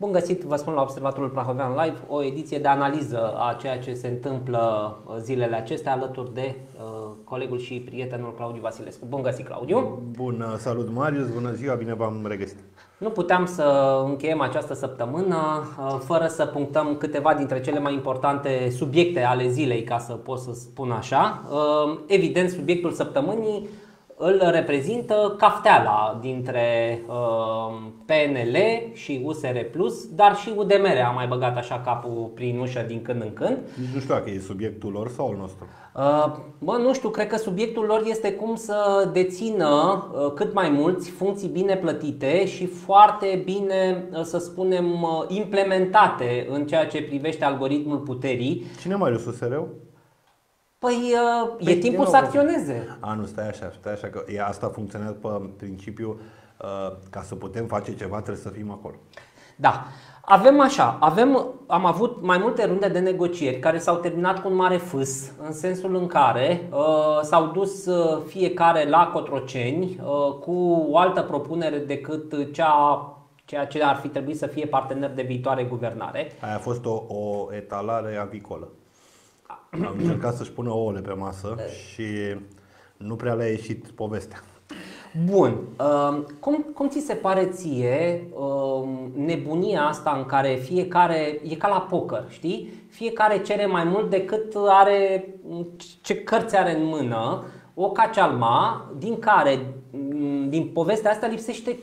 Bun găsit, vă spun la Observatorul Prahovean Live, o ediție de analiză a ceea ce se întâmplă uh, zilele acestea alături de uh, colegul și prietenul Claudiu Vasilescu. Bun găsit, Claudiu! Bun, salut Marius, bună ziua, bine v-am regăsit! Nu puteam să încheiem această săptămână uh, fără să punctăm câteva dintre cele mai importante subiecte ale zilei, ca să pot să spun așa. Uh, evident, subiectul săptămânii îl reprezintă cafteala dintre uh, PNL și USR Plus, dar și UDMR a mai băgat așa capul prin ușă din când în când. Nici nu știu dacă e subiectul lor sau al nostru. Uh, bă, nu știu, cred că subiectul lor este cum să dețină uh, cât mai mulți funcții bine plătite și foarte bine, uh, să spunem, uh, implementate în ceea ce privește algoritmul puterii. Cine mai are USR-ul? Păi, uh, păi e timpul să acționeze. A, nu, stai așa, stai așa, că e, asta funcționează pe principiu uh, ca să putem face ceva trebuie să fim acolo. Da. Avem așa, avem, am avut mai multe runde de negocieri care s-au terminat cu un mare fâs, în sensul în care uh, s-au dus uh, fiecare la Cotroceni uh, cu o altă propunere decât cea ceea ce ar fi trebuit să fie partener de viitoare guvernare. Aia a fost o, o etalare avicolă. Am încercat să-și pună ouăle pe masă și nu prea le-a ieșit povestea. Bun. Uh, cum, cum ți se pare ție uh, nebunia asta în care fiecare e ca la poker, știi? Fiecare cere mai mult decât are ce cărți are în mână, o cacealma din care din povestea asta lipsește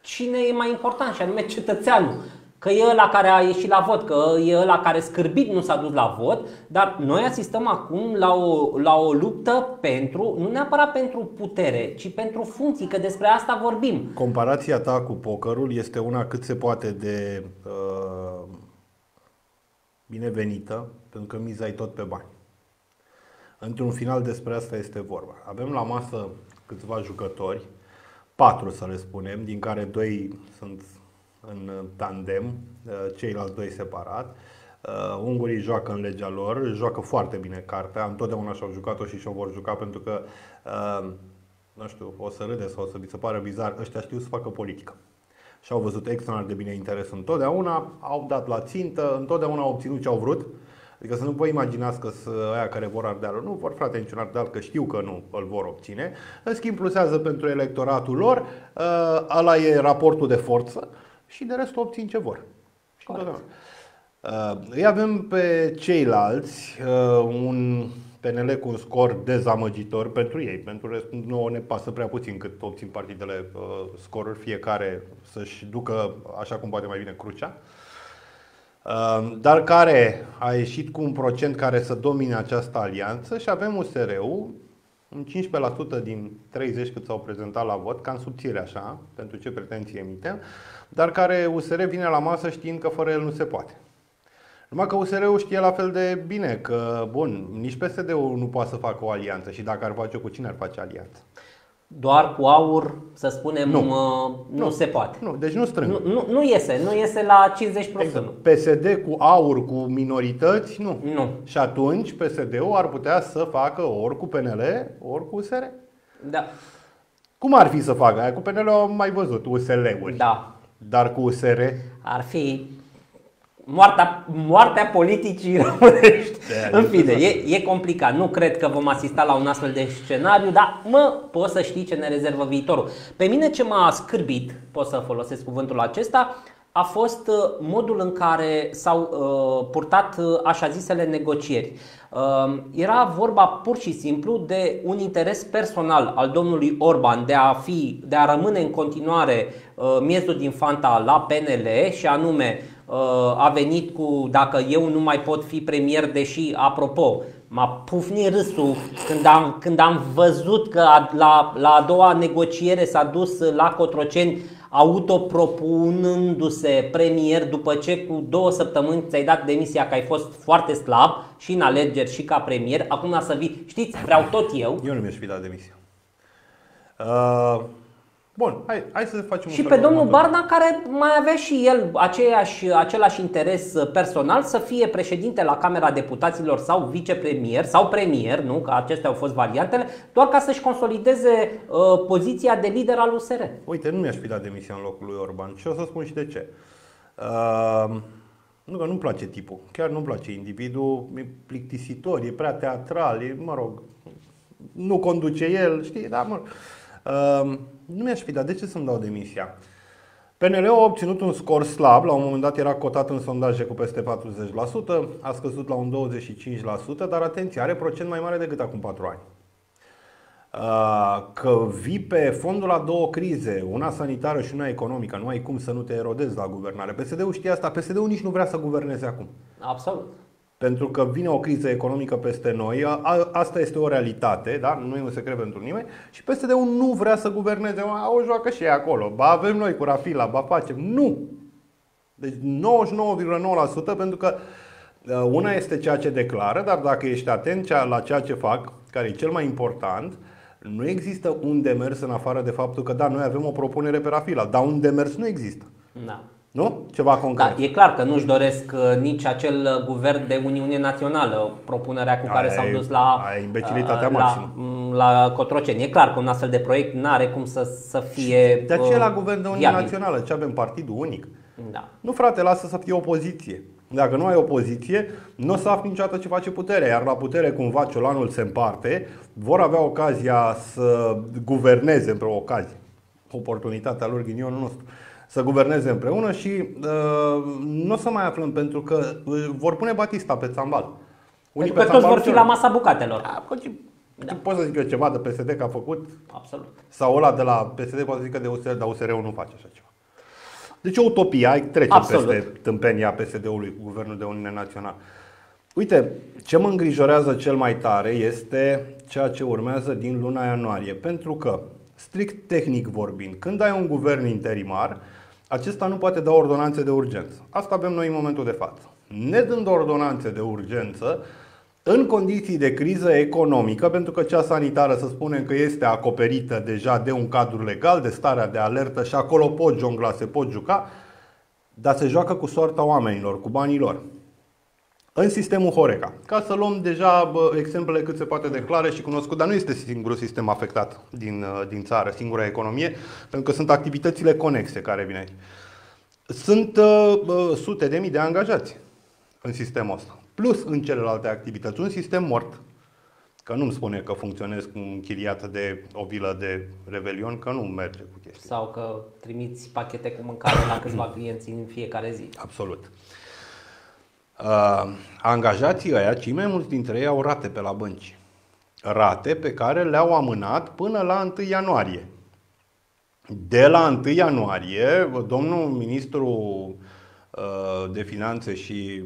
cine e mai important și anume cetățeanul. Că e ăla care a ieșit la vot, că e ăla care scârbit nu s-a dus la vot, dar noi asistăm acum la o, la o luptă pentru, nu neapărat pentru putere, ci pentru funcții, că despre asta vorbim. Comparația ta cu pokerul este una cât se poate de uh, binevenită, pentru că miza e tot pe bani. Într-un final despre asta este vorba. Avem la masă câțiva jucători, patru să le spunem, din care doi sunt în tandem, uh, ceilalți doi separat. Uh, ungurii joacă în legea lor, joacă foarte bine cartea, întotdeauna și-au jucat-o și și-o vor juca pentru că, uh, nu știu, o să râde sau o să vi se pară bizar, ăștia știu să facă politică. Și au văzut extraordinar de bine interes întotdeauna, au dat la țintă, întotdeauna au obținut ce au vrut. Adică să nu vă imaginați că aia care vor ardealul nu vor frate niciun ardeal, că știu că nu îl vor obține. În schimb, plusează pentru electoratul lor, ăla e raportul de forță și de restul obțin ce vor. Și uh, îi avem pe ceilalți uh, un PNL cu un scor dezamăgitor pentru ei. Pentru rest, nu ne pasă prea puțin cât obțin partidele uh, scoruri, fiecare să-și ducă așa cum poate mai bine crucea. Uh, dar care a ieșit cu un procent care să domine această alianță și avem USR-ul un 15% din 30 cât s-au prezentat la vot, cam subțire așa, pentru ce pretenții emitem, dar care USR vine la masă știind că fără el nu se poate. Numai că USR-ul știe la fel de bine că, bun, nici PSD-ul nu poate să facă o alianță și dacă ar face cu cine ar face alianță? doar cu aur, să spunem, nu, nu, nu se poate. Nu, deci nu strâng. Nu, nu, nu iese, nu iese la 50%. Exact. PSD cu aur, cu minorități, nu. Nu. Și atunci PSD-ul ar putea să facă ori cu PNL, ori cu USR. Da. Cum ar fi să facă? Aia cu PNL am mai văzut, USL-uri. Da. Dar cu USR? Ar fi moartea, moartea politicii românești. În fine, e, e complicat. Nu cred că vom asista la un astfel de scenariu, dar mă, poți să știi ce ne rezervă viitorul. Pe mine ce m-a scârbit, pot să folosesc cuvântul acesta, a fost uh, modul în care s-au uh, purtat uh, așa zisele negocieri. Uh, era vorba pur și simplu de un interes personal al domnului Orban de a, fi, de a rămâne în continuare uh, miezul din Fanta la PNL și anume a venit cu dacă eu nu mai pot fi premier, deși, apropo, m-a pufnit râsul când am, când am văzut că la, la a doua negociere s-a dus la Cotroceni autopropunându-se premier după ce cu două săptămâni ți-ai dat demisia că ai fost foarte slab și în alegeri și ca premier, acum să vii, știți, vreau tot eu. Eu nu mi-aș fi dat demisia. Uh, Bun, hai, hai să facem Și pe domnul Barna, care mai avea și el aceeași, același interes personal să fie președinte la Camera Deputaților sau vicepremier sau premier, nu? Că acestea au fost variantele, doar ca să-și consolideze uh, poziția de lider al USR. Uite, nu mi-aș fi dat demisia în locul lui Orban și o să spun și de ce. Uh, nu că nu-mi place tipul, chiar nu-mi place individul, e plictisitor, e prea teatral, e, mă rog, nu conduce el, știi, dar mă rog. Uh, nu mi-aș fi dat, de ce să-mi dau demisia? PNL a obținut un scor slab, la un moment dat era cotat în sondaje cu peste 40%, a scăzut la un 25%, dar atenție, are procent mai mare decât acum 4 ani. Că vii pe fondul la două crize, una sanitară și una economică, nu ai cum să nu te erodezi la guvernare. PSD-ul știe asta, PSD-ul nici nu vrea să guverneze acum. Absolut. Pentru că vine o criză economică peste noi, asta este o realitate, da? nu e un secret pentru nimeni, și PSD-ul nu vrea să guverneze, o joacă și ei acolo, ba avem noi cu Rafila, ba facem. Nu! Deci 99,9% pentru că uh, una este ceea ce declară, dar dacă ești atent la ceea ce fac, care e cel mai important, nu există un demers în afară de faptul că da, noi avem o propunere pe Rafila, dar un demers nu există. Da. Nu? Ceva concret. Da, e clar că nu-și doresc uh, nici acel uh, guvern de Uniune Națională, propunerea cu care s-au dus la, imbecilitatea uh, la, mm, la Cotroceni. E clar că un astfel de proiect nu are cum să, să fie. De aceea la guvern de Uniune Națională, ce avem partidul unic. Da. Nu frate, lasă să fie opoziție. Dacă nu ai opoziție, nu o să afli niciodată ce face puterea, iar la putere cumva ciolanul se împarte, vor avea ocazia să guverneze într-o ocazie. Oportunitatea lor, ghinionul nostru să guverneze împreună și uh, nu o să mai aflăm pentru că uh, vor pune Batista pe țambal. Unii pentru că toți vor fi la masa bucatelor. A, da. Pot să zic eu ceva de PSD că a făcut? Absolut. Sau ăla de la PSD poate să zică de USR, dar USR-ul nu face așa ceva. Deci o utopie, ai trece Absolut. peste tâmpenia PSD-ului cu Guvernul de Uniune Națională. Uite, ce mă îngrijorează cel mai tare este ceea ce urmează din luna ianuarie. Pentru că, strict tehnic vorbind, când ai un guvern interimar, acesta nu poate da ordonanțe de urgență. Asta avem noi în momentul de față. Nedând ordonanțe de urgență, în condiții de criză economică, pentru că cea sanitară să spunem că este acoperită deja de un cadru legal, de starea de alertă și acolo pot jongla, se pot juca, dar se joacă cu soarta oamenilor, cu banii lor. În sistemul Horeca. Ca să luăm deja bă, exemplele cât se poate de clare și cunoscut, dar nu este singurul sistem afectat din, uh, din țară, singura economie, pentru că sunt activitățile conexe care vin aici. Sunt uh, uh, sute de mii de angajați în sistemul ăsta plus în celelalte activități. Un sistem mort, că nu-mi spune că funcționez cu un chiriat de o vilă de revelion, că nu merge cu chestia. Sau că trimiți pachete cu mâncare la câțiva clienți în fiecare zi. Absolut. Uh, angajații ăia, cei mai mulți dintre ei au rate pe la bănci. Rate pe care le-au amânat până la 1 ianuarie. De la 1 ianuarie, domnul ministru uh, de finanțe și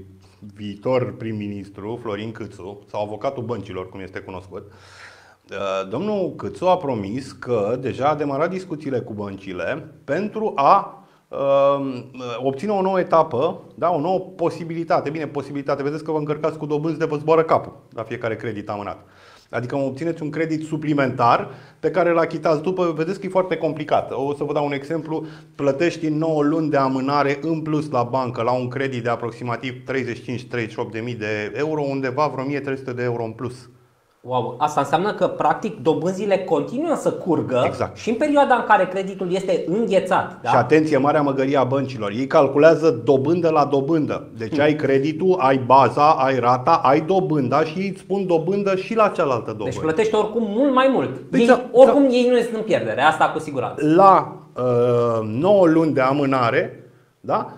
viitor prim-ministru Florin Câțu, sau avocatul băncilor, cum este cunoscut, uh, domnul Câțu a promis că deja a demarat discuțiile cu băncile pentru a uh, obține o nouă etapă, da, o nouă posibilitate. Bine, posibilitate, vedeți că vă încărcați cu dobânzi de vă zboară capul la fiecare credit amânat. Adică obțineți un credit suplimentar pe care îl achitați după. Vedeți că e foarte complicat. O să vă dau un exemplu. Plătești în 9 luni de amânare în plus la bancă la un credit de aproximativ 35-38 de mii de euro, undeva vreo 1300 de euro în plus. Wow. Asta înseamnă că practic dobânzile continuă să curgă exact. și în perioada în care creditul este înghețat. Da? Și atenție, marea măgărie a băncilor. Ei calculează dobândă la dobândă. Deci ai creditul, ai baza, ai rata, ai dobânda și ei îți spun dobândă și la cealaltă dobândă. Deci plătești oricum mult mai mult. Deci, ei, da, oricum da, ei nu sunt în pierdere, asta cu siguranță. La uh, 9 luni de amânare, da?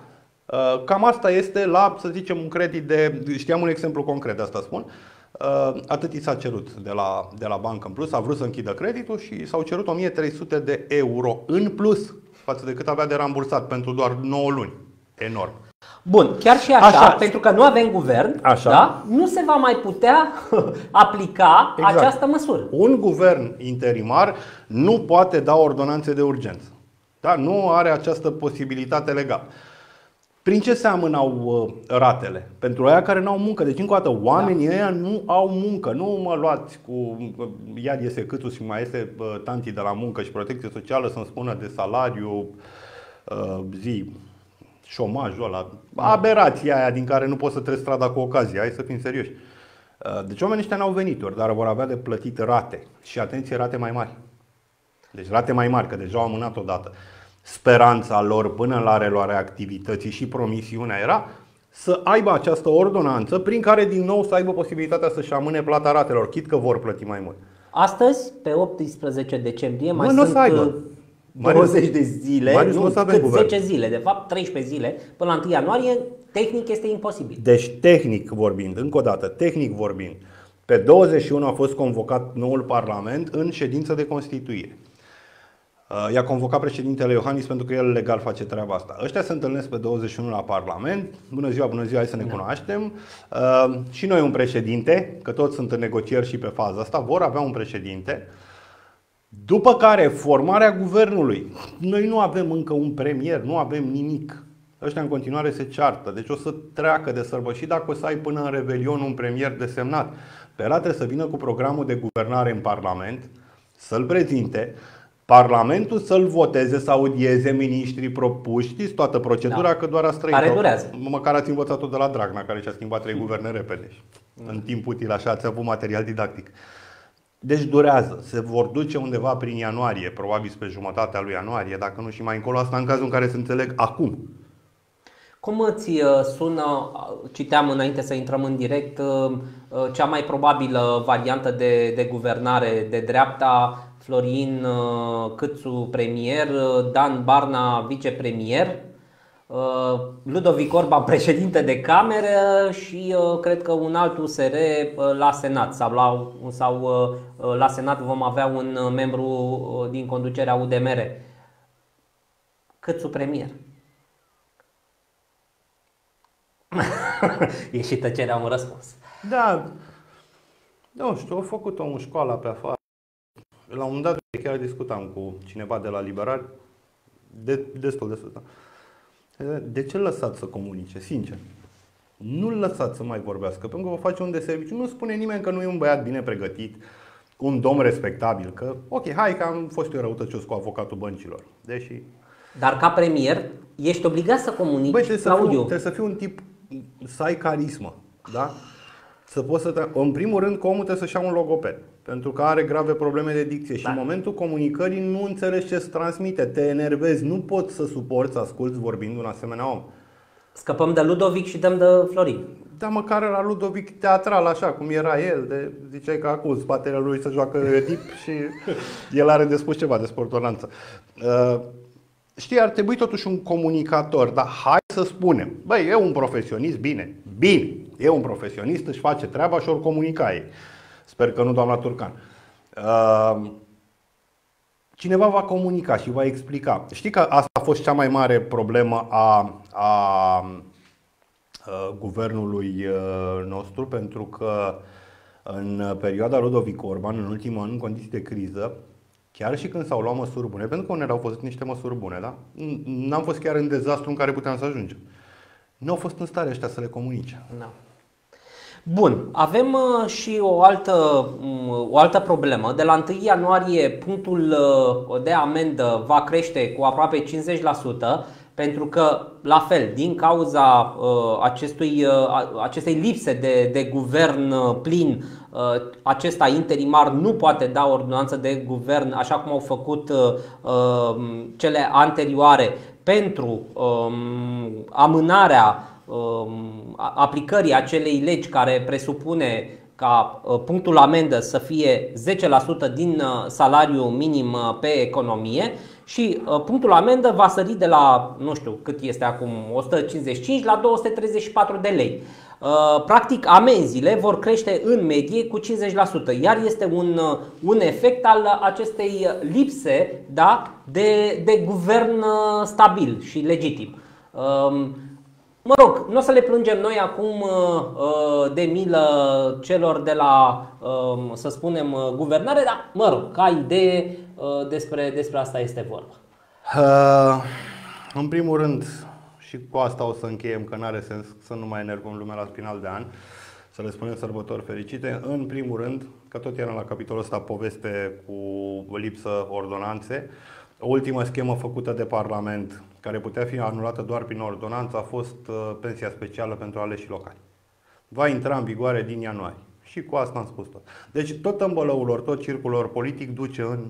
Uh, cam asta este la, să zicem, un credit de, știam un exemplu concret, asta spun, uh, Uh, atât i s-a cerut de la, de la bancă în plus, a vrut să închidă creditul și s-au cerut 1300 de euro în plus față de cât avea de rambursat pentru doar 9 luni. Enorm. Bun, chiar și așa, așa. pentru că nu avem guvern, așa. Da, nu se va mai putea aplica exact. această măsură. Un guvern interimar nu poate da ordonanțe de urgență. Da? Nu are această posibilitate legală. Prin ce se amânau uh, ratele? Pentru aia care nu au muncă. Deci, încă o dată, oamenii da. ăia nu au muncă. Nu mă luați cu uh, iar iese câtul și mai este uh, tantii de la muncă și protecție socială să-mi spună de salariu, zi, șomajul ăla, aberația aia din care nu poți să treci strada cu ocazie. Hai să fim serioși. Deci oamenii ăștia n-au venituri, dar vor avea de plătit rate. Și atenție, rate mai mari. Deci rate mai mari, că deja au amânat odată. Speranța lor până la reluarea activității și promisiunea era să aibă această ordonanță prin care din nou să aibă posibilitatea să-și amâne plata ratelor, chit că vor plăti mai mult. Astăzi, pe 18 decembrie, mai Mă, sunt să aibă. uh, 20 de zile, Marius, nu, nu o să avem cât guvern. 10 zile, de fapt 13 zile, până la 1 ianuarie, tehnic este imposibil. Deci, tehnic vorbind, încă o dată, tehnic vorbind, pe 21 a fost convocat noul Parlament în ședință de constituire. Uh, I-a convocat președintele Iohannis pentru că el legal face treaba asta. Ăștia se întâlnesc pe 21 la Parlament. Bună ziua, bună ziua, hai să ne cunoaștem. Uh, Și noi un președinte, că toți sunt în negocieri și pe faza asta, vor avea un președinte. După care, formarea guvernului. Noi nu avem încă un premier, nu avem nimic. Ăștia în continuare se ceartă. Deci o să treacă de sărbășit dacă o să ai până în Revelion un premier desemnat. Pe ăla trebuie să vină cu programul de guvernare în Parlament, să-l prezinte, Parlamentul să-l voteze, să audieze miniștrii propuși, știți toată procedura, Da. că doar ați trăit Care durează. Măcar ați învățat-o de la Dragnea, care și-a schimbat trei guverne repede. În timp util, așa ați avut material didactic. Deci durează. Se vor duce undeva prin ianuarie, probabil spre jumătatea lui ianuarie, dacă nu și mai încolo. Asta în cazul în care se înțeleg acum. Cum îți uh, sună, uh, citeam înainte să intrăm în direct, uh, uh, cea mai probabilă variantă de, de guvernare de dreapta, Florin uh, Câțu premier, uh, Dan Barna vicepremier, uh, Ludovic Orban președinte de cameră și uh, cred că un alt USR uh, la Senat sau la, sau uh, uh, la Senat vom avea un uh, membru uh, din conducerea UDMR. Câțu premier. e și tăcerea un răspuns. Da, nu știu, au făcut-o în școala pe afară. La un moment dat chiar discutam cu cineva de la Liberali, de, destul de sus. da. De ce lăsați să comunice, sincer? Nu-l lăsați să mai vorbească, pentru că vă face un deserviciu. Nu spune nimeni că nu e un băiat bine pregătit, un domn respectabil, că, ok, hai că am fost eu răutăcios cu avocatul băncilor. Deși Dar ca premier ești obligat să comunici, Băi, trebuie să, Claudiu. fiu, trebuie să fii un tip să ai carismă, da? Să poți să te... În primul rând, că omul trebuie să-și ia un logoped, pentru că are grave probleme de dicție și Da. în momentul comunicării nu înțelegi ce îți transmite, te enervezi, nu poți să suporți să asculți vorbind un asemenea om. Scăpăm de Ludovic și dăm de Florin. Dar măcar la Ludovic teatral, așa cum era el, de, ziceai că acum în spatele lui se joacă Edip și el are de spus ceva despre ordonanță. Uh, știi, ar trebui totuși un comunicator, dar hai să spunem, băi, e un profesionist, bine, bine, e un profesionist, își face treaba și ori comunica ei. Sper că nu doamna Turcan. Uh, cineva va comunica și va explica. Știi că asta a fost cea mai mare problemă a, a uh, guvernului uh, nostru, pentru că în perioada Ludovic Orban, în ultimul an, în condiții de criză, chiar și când s-au luat măsuri bune, pentru că unele au fost niște măsuri bune, da? N- N-am fost chiar în dezastru în care puteam să ajungem. Nu au fost în stare ăștia să le comunice. Da. Bun, avem uh, și o altă, um, o altă problemă. De la 1 ianuarie punctul uh, de amendă va crește cu aproape 50% pentru că, la fel, din cauza uh, acestui, uh, a- acestei lipse de, de guvern uh, plin, uh, acesta interimar nu poate da ordonanță de guvern așa cum au făcut uh, uh, cele anterioare pentru um, amânarea um, a- aplicării acelei legi care presupune ca uh, punctul amendă să fie 10% din uh, salariul minim uh, pe economie și uh, punctul amendă va sări de la, nu știu cât este acum, 155 la 234 de lei. Uh, Practic, amenziile vor crește în medie cu 50%, iar este un, uh, un efect al acestei lipse da, de, de guvern uh, stabil și legitim. Um, Mă rog, nu o să le plângem noi acum uh, uh, de milă celor de la, um, să spunem, uh, guvernare, dar, mă rog, ca idee uh, despre, despre asta este vorba. Uh, în primul rând, și cu asta o să încheiem, că nu are sens să nu mai enervăm lumea la final de an, să le spunem sărbători fericite. În primul rând, că tot eram la capitolul ăsta poveste cu lipsă ordonanțe, o ultimă schemă făcută de Parlament, care putea fi anulată doar prin ordonanță, a fost uh, pensia specială pentru aleșii locali. Va intra în vigoare din ianuarie. Și cu asta am spus tot. Deci tot îmbălăul lor, tot circulul lor politic duce în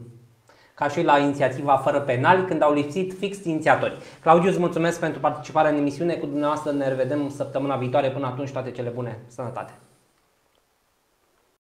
ca și la inițiativa Fără Penali, când au lipsit fix inițiatori. Claudiu, îți mulțumesc pentru participarea în emisiune. Cu dumneavoastră ne revedem săptămâna viitoare. Până atunci, toate cele bune. Sănătate!